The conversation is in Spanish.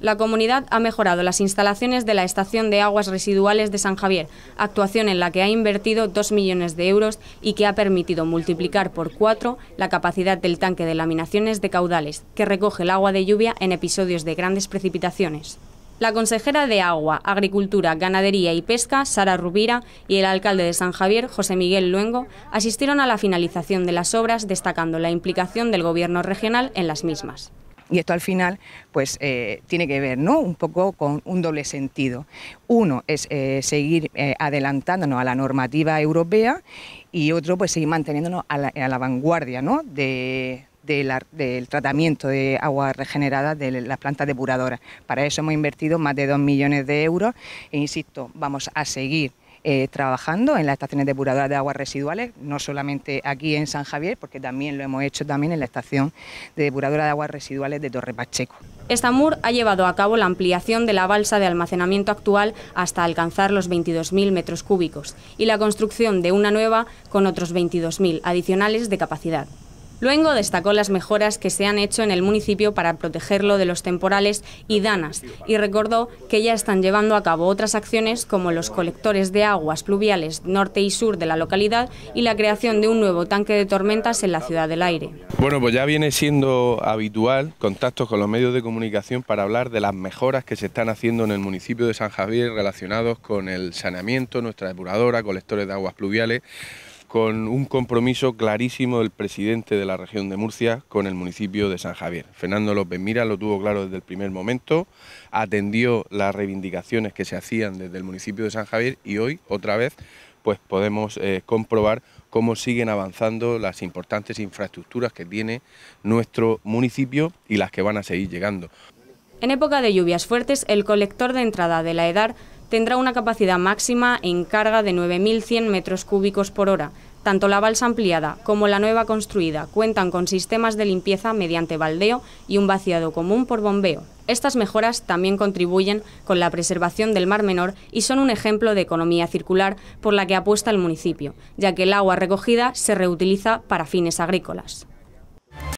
La comunidad ha mejorado las instalaciones de la estación de aguas residuales de San Javier, actuación en la que ha invertido 2 millones de euros y que ha permitido multiplicar por cuatro la capacidad del tanque de laminaciones de caudales, que recoge el agua de lluvia en episodios de grandes precipitaciones. La consejera de Agua, Agricultura, Ganadería y Pesca, Sara Rubira, y el alcalde de San Javier, José Miguel Luengo, asistieron a la finalización de las obras, destacando la implicación del Gobierno regional en las mismas. Y esto al final pues eh, tiene que ver ¿no? un poco con un doble sentido. Uno es eh, seguir eh, adelantándonos a la normativa europea y otro pues seguir manteniéndonos a la, vanguardia ¿no? de, del tratamiento de agua regenerada de las plantas depuradoras. Para eso hemos invertido más de 2 millones de euros e insisto, vamos a seguir eh, trabajando en las estaciones depuradoras de aguas residuales, no solamente aquí en San Javier, porque también lo hemos hecho también en la estación de depuradora de aguas residuales de Torre Pacheco. Estamur ha llevado a cabo la ampliación de la balsa de almacenamiento actual hasta alcanzar los 22.000 metros cúbicos y la construcción de una nueva con otros 22.000 adicionales de capacidad. Luego destacó las mejoras que se han hecho en el municipio para protegerlo de los temporales y danas y recordó que ya están llevando a cabo otras acciones como los colectores de aguas pluviales norte y sur de la localidad y la creación de un nuevo tanque de tormentas en la ciudad del aire. Bueno, pues ya viene siendo habitual contactos con los medios de comunicación para hablar de las mejoras que se están haciendo en el municipio de San Javier relacionados con el saneamiento, nuestra depuradora, colectores de aguas pluviales con un compromiso clarísimo del presidente de la región de Murcia con el municipio de San Javier. Fernando López Mira lo tuvo claro desde el primer momento, atendió las reivindicaciones que se hacían desde el municipio de San Javier y hoy, otra vez, pues podemos eh, comprobar cómo siguen avanzando las importantes infraestructuras que tiene nuestro municipio y las que van a seguir llegando. En época de lluvias fuertes, el colector de entrada de la EDAR tendrá una capacidad máxima en carga de 9.100 metros cúbicos por hora. Tanto la balsa ampliada como la nueva construida cuentan con sistemas de limpieza mediante baldeo y un vaciado común por bombeo. Estas mejoras también contribuyen con la preservación del Mar Menor y son un ejemplo de economía circular por la que apuesta el municipio, ya que el agua recogida se reutiliza para fines agrícolas.